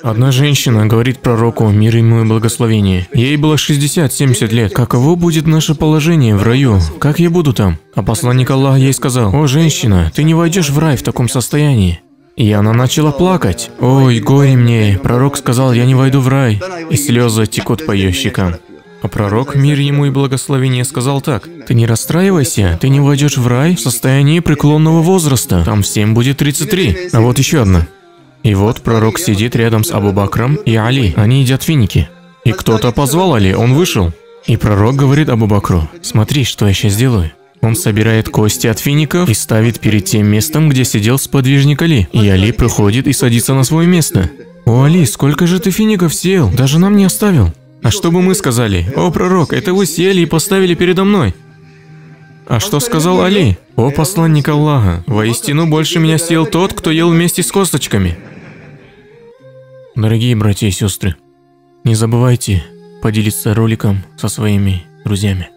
Одна женщина говорит пророку, мир ему и благословение. Ей было 60-70 лет. Каково будет наше положение в раю? Как я буду там? А посланник Аллаха ей сказал, «О, женщина, ты не войдешь в рай в таком состоянии». И она начала плакать. «Ой, горе мне!» Пророк сказал, «Я не войду в рай». И слезы текут по ее щекам. А пророк, мир ему и благословение, сказал так. «Ты не расстраивайся, ты не войдешь в рай в состоянии преклонного возраста. Там всем будет 33. А вот еще одна. И вот пророк сидит рядом с Абу Бакром и Али. Они едят финики. И кто-то позвал Али, он вышел. И пророк говорит Абу Бакру, смотри, что я сейчас делаю. Он собирает кости от фиников и ставит перед тем местом, где сидел сподвижник Али. И Али приходит и садится на свое место. «О, Али, сколько же ты фиников съел? Даже нам не оставил». А что бы мы сказали? «О, пророк, это вы съели и поставили передо мной». А что сказал Али? «О, посланник Аллаха, воистину больше меня съел тот, кто ел вместе с косточками». Дорогие братья и сестры, не забывайте поделиться роликом со своими друзьями.